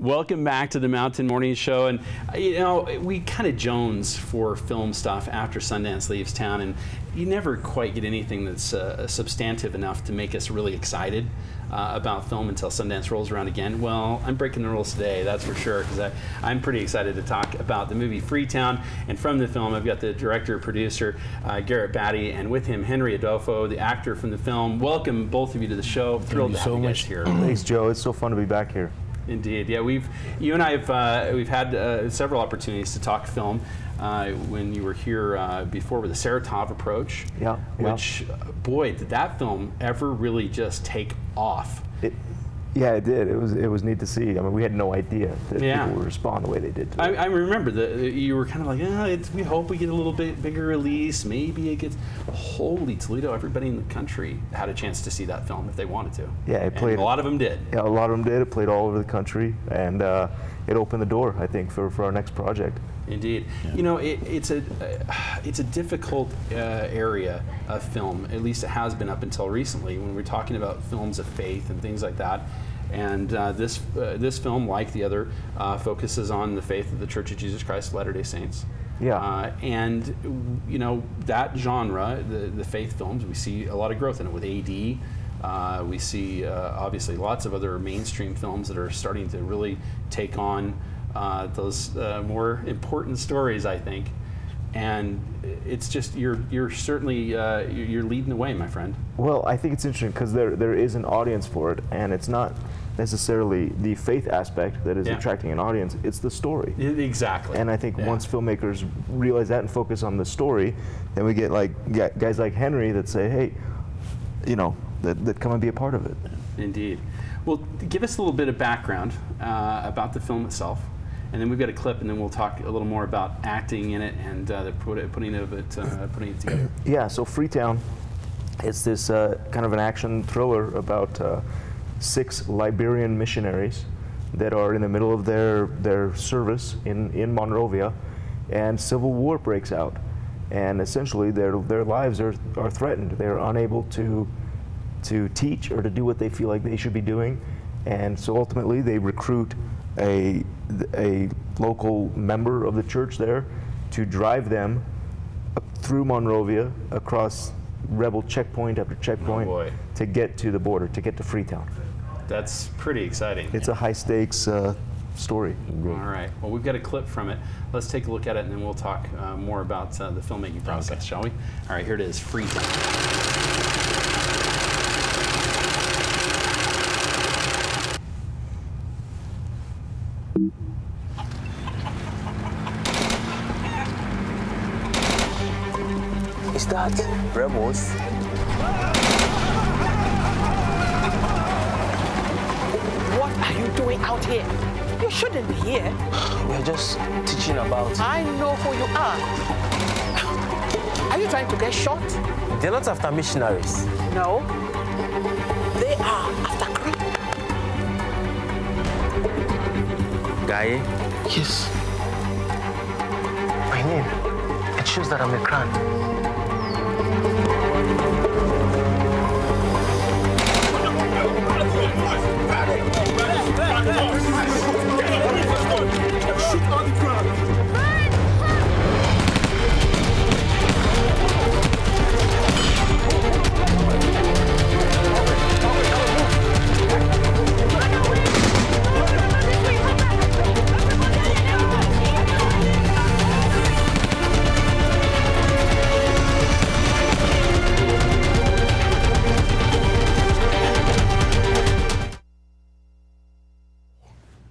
Welcome back to the Mountain Morning Show. And, you know, we kind of jones for film stuff after Sundance leaves town, and you never quite get anything that's uh, substantive enough to make us really excited uh, about film until Sundance rolls around again. Well, I'm breaking the rules today, that's for sure, because I'm pretty excited to talk about the movie Freetown. And from the film, I've got the director, producer, uh, Garrett Batty, and with him, Henry Adolfo, the actor from the film. Welcome, both of you, to the show. Thrilled Thank to have so you guys much. here. Thanks, Joe. It's so fun to be back here. Indeed, yeah. We've you and I have uh, we've had uh, several opportunities to talk film. Uh, when you were here uh, before with the Saratov approach, Yeah, yeah. which uh, boy did that film ever really just take off. It, yeah, it did. It was it was neat to see. I mean, we had no idea that Yeah. people would respond the way they did. To I. I remember that you were kind of like, it's, we hope we get a little bit bigger release. Maybe it gets. Holy Toledo! Everybody in the country had a chance to see that film if they wanted to. Yeah, it And played- A lot of them did. yeah, a lot of them did. It played all over the country, and uh, it opened the door, I think, for, for our next project. Indeed, you know it, it's a uh, it's a difficult uh, area of film. At least it has been up until recently, when we're talking about films of faith and things like that. And uh, this uh, this film, like the other, uh, focuses on the faith of the Church of Jesus Christ of Latter Day Saints. Yeah. Uh, and you know that genre, the the faith films, we see a lot of growth in it with AD. Uh, we see uh, obviously lots of other mainstream films that are starting to really take on uh, those uh, more important stories, I think. And it's just you're you're certainly uh, you're leading the way, my friend. Well, I think it's interesting because there there is an audience for it, and it's not necessarily the faith aspect that is Yeah. attracting an audience. It's the story. Exactly. And I think Yeah. once filmmakers realize that and focus on the story, then we get like guys like Henry that say, hey, you know, that, that come and be a part of it. Indeed. Well, give us a little bit of background uh, about the film itself, and then we've got a clip, and then we'll talk a little more about acting in it and uh, the put- putting of it, uh, putting it together. Yeah, so Freetown, it's this uh, kind of an action thriller about uh, six Liberian missionaries that are in the middle of their, their service in, in Monrovia, and civil war breaks out. And essentially, their, their lives are, are threatened. They're unable to, to teach or to do what they feel like they should be doing. And so ultimately, they recruit a, a local member of the church there to drive them through Monrovia, across rebel checkpoint after checkpoint, boy. to get to the border, to get to Freetown. That's pretty exciting. It's a high stakes uh, story. All right. Well, we've got a clip from it. Let's take a look at it, and then we'll talk uh, more about uh, the filmmaking process, shall we? All right. Here it is. Freetown. Is that rebels? What are you doing out here? You shouldn't be here. We're just teaching about. I know who you are. Are you trying to get shot? They're not after missionaries. No. They are after Christ. Yes. My name. It shows that I'm a Krahn.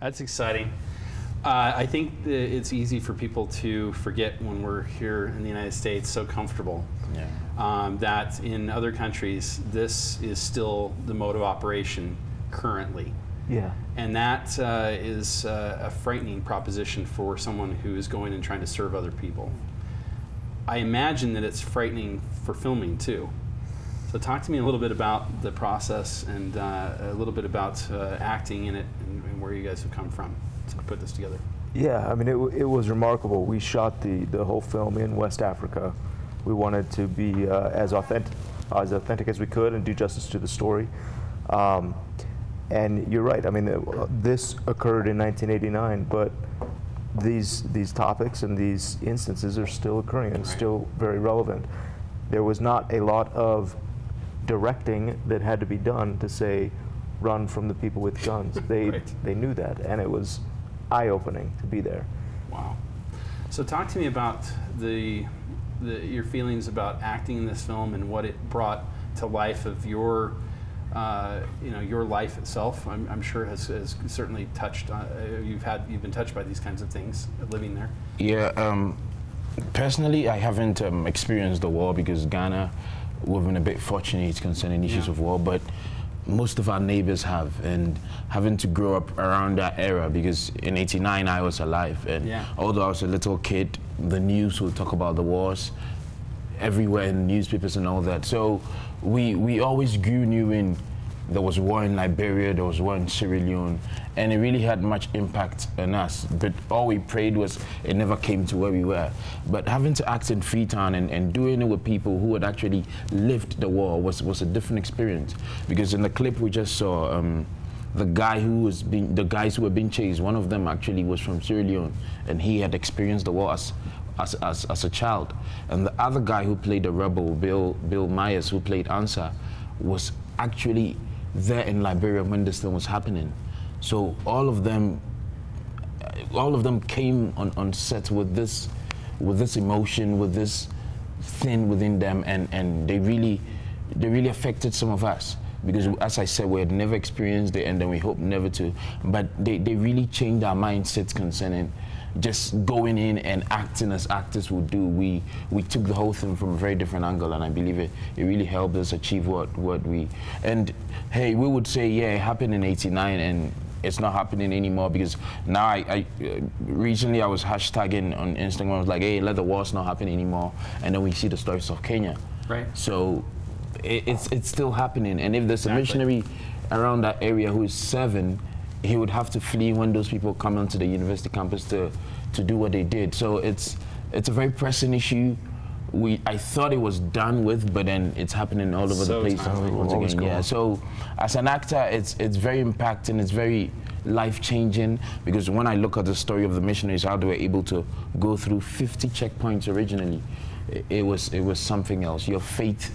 That's exciting. Uh, I think that it's easy for people to forget when we're here in the United States so comfortable. Um, that in other countries, this is still the mode of operation currently. Yeah. And that uh, is uh, a frightening proposition for someone who is going and trying to serve other people. I imagine that it's frightening for filming too. So, talk to me a little bit about the process and uh, a little bit about uh, acting in it and, and where you guys have come from to put this together. Yeah, I mean, it, it was remarkable. We shot the, the whole film in West Africa. We wanted to be uh, as authentic, as authentic as we could and do justice to the story. Um, and you're right. I mean, this occurred in 1989, but these these topics and these instances are still occurring and Right. still very relevant. There was not a lot of directing that had to be done to say, run from the people with guns. They Right. they knew that, and it was eye-opening to be there. Wow. So talk to me about the, the your feelings about acting in this film and what it brought to life of your, uh, you know, your life itself. I'm, I'm sure has, has certainly touched. Uh, you've had you've been touched by these kinds of things living there. Yeah, um, personally, I haven't um, experienced the war because Ghana, we've been a bit fortunate concerning issues Yeah. of war, but most of our neighbors have, and having to grow up around that era because in '89 I was alive, and Yeah. although I was a little kid, the news would talk about the wars everywhere in newspapers and all that. So we we always grew knowing there was war in Liberia, there was war in Sierra Leone, and it really had much impact on us. But all we prayed was it never came to where we were. But having to act in Freetown and, and doing it with people who had actually lived the war was, was a different experience. Because in the clip we just saw, um, the guy who was being, the guys who were being chased, one of them actually was from Sierra Leone, and he had experienced the war as, as, as, as a child. And the other guy who played the rebel, Bill, Bill Myers, who played Ansar, was actually there in Liberia when this thing was happening. So all of them, all of them came on, on set with this, with this emotion, with this thing within them, and, and they really, they really affected some of us because as I said, we had never experienced it and then we hope never to. But they, they really changed our mindsets concerning just going in and acting as actors would do. We we took the whole thing from a very different angle and I believe it, it really helped us achieve what, what we and hey, we would say, yeah, it happened in eighty nine and it's not happening anymore because now I, I uh, recently I was hashtagging on Instagram I was like, hey, let the wars not happen anymore and then we see the stories of Kenya. Right. So it, it's it's still happening, and if there's a missionary around that area who is seven, he would have to flee when those people come onto the university campus to to do what they did. So it's it's a very pressing issue. We I thought it was done with, but then it's happening all over So the place once again. Yeah. So as an actor, it's it's very impacting. It's very life changing because when I look at the story of the missionaries, how they were able to go through 50 checkpoints originally, it, it was it was something else. Your faith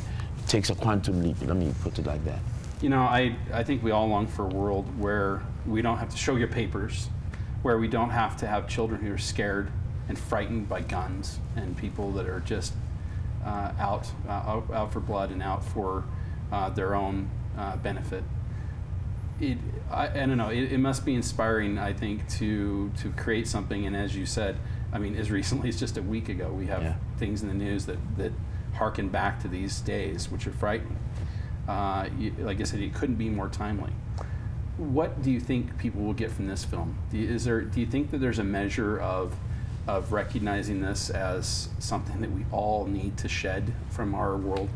takes a quantum leap. Let me put it like that. You know, I, I think we all long for a world where we don't have to show your papers, where we don't have to have children who are scared and frightened by guns and people that are just uh, out, uh, out out for blood and out for uh, their own uh, benefit. It, I, I don't know. It, it must be inspiring, I think, to to create something. And as you said, I mean, as recently as just a week ago, we have Yeah. things in the news that that harken back to these days, which are frightening. Uh, you, like I said, it couldn't be more timely. What do you think people will get from this film? Do you, is there? Do you think that there's a measure of of recognizing this as something that we all need to shed from our world?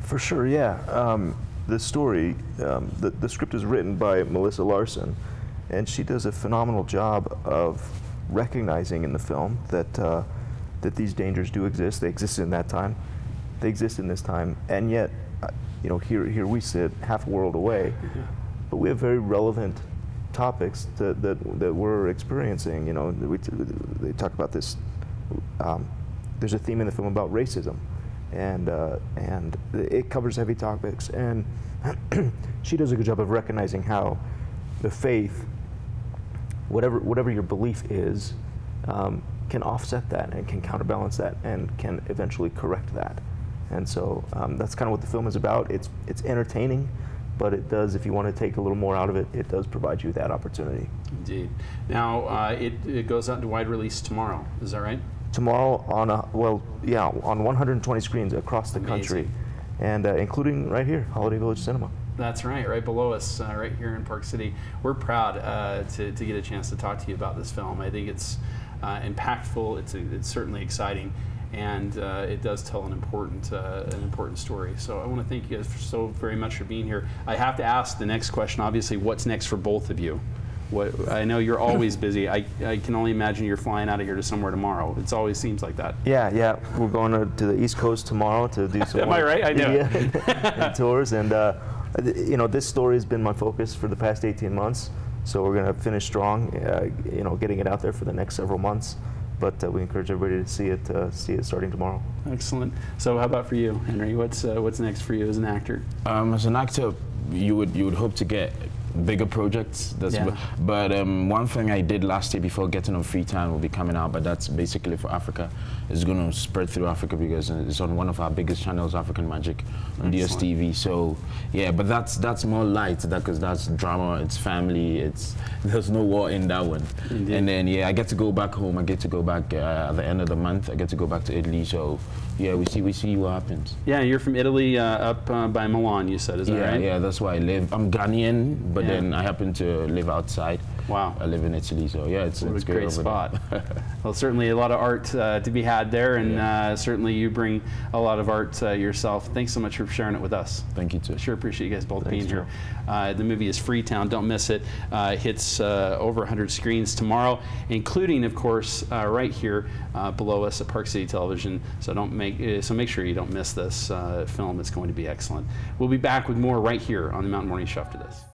For sure, yeah. Um, the story, um, the, the script is written by Melissa Larson, and she does a phenomenal job of recognizing in the film that uh, that these dangers do exist. They exist in that time, they exist in this time, and yet, you know, here here we sit half a world away, but we have very relevant topics that that, that we're experiencing. You know, we t- they talk about this. Um, there's a theme in the film about racism, and uh, and it covers heavy topics. And she does a good job of recognizing how the faith, whatever whatever your belief is, um, can offset that and can counterbalance that and can eventually correct that. And so um, that's kind of what the film is about. It's it's entertaining, but it does, if you want to take a little more out of it, it does provide you that opportunity. Indeed. Now uh, it, it goes out to wide release tomorrow. Is that right? tomorrow on a well yeah on 120 screens across the country and uh, including right here holiday village cinema That's right, right below us, uh, right here in Park City. We're proud uh, to, to get a chance to talk to you about this film. I think it's uh, impactful. It's it's certainly exciting, and uh, it does tell an important uh, an important story. So I want to thank you guys for so very much for being here. I have to ask the next question. Obviously, what's next for both of you? What I know you're always busy. I, I can only imagine you're flying out of here to somewhere tomorrow. It always seems like that. yeah yeah we're going to, to the east coast tomorrow to do some Am I right? I know. and tours and uh, uh, you know, this story has been my focus for the past 18 months. So we're going to finish strong, uh, you know, getting it out there for the next several months. But uh, we encourage everybody to see it, uh, see it starting tomorrow. Excellent. So, how about for you, Henry? What's uh, what's next for you as an actor? Um, as an actor, you would you would hope to get bigger projects. That's Yeah. But um, one thing I did last year before getting on Freetown will be coming out, but that's basically for Africa. It's going to spread through Africa because it's on one of our biggest channels, African Magic, on Excellent. DSTV. So yeah, but that's that's more light, that because that's drama. It's family. It's there's no war in that one. Indeed. And then yeah, I get to go back home. I get to go back uh, at the end of the month. I get to go back to Italy. So yeah, we see we see what happens. Yeah, you're from Italy, uh, up uh, by Milan. You said, is that Yeah, right? yeah, that's where I live. I'm Ghanaian, but Yeah. then I happen to live outside. Wow. I live in Italy, so yeah, it's, it's a great spot. well, certainly a lot of art uh, to be had there, and Yeah. uh, certainly you bring a lot of art uh, yourself. Thanks so much for sharing it with us. Thank you too. Sure appreciate you guys both Thanks, being here. Uh, the movie is Freetown. Don't miss it. Uh, it hits uh, over 100 screens tomorrow, including, of course, uh, right here uh, below us at Park City Television. So don't make uh, so make sure you don't miss this uh, film. It's going to be excellent. We'll be back with more right here on the Mountain Morning Show after this.